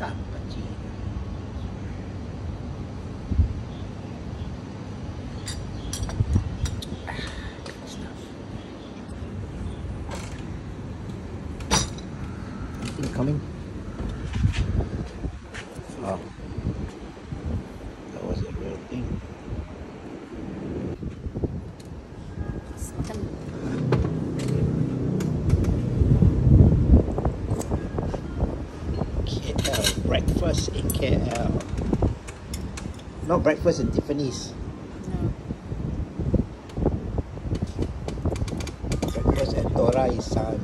come coming. Oh, ah. that was a real thing. Get out. Breakfast in KL. Not breakfast in Tiffany's. No. Breakfast at Dora Isan.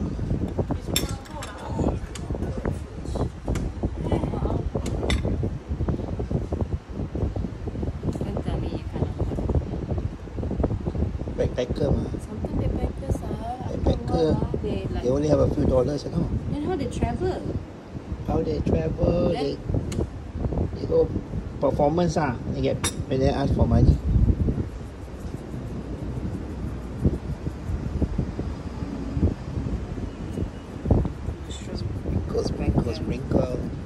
Don't tell me you cannot. Backpacker mah. Sometimes backpackers are Backpacker. ah, they like They only have a few dollars, you know. then how they travel? how they travel, they, they go performance ah, they get when they ask for money. Wrinkle, wrinkle, wrinkle.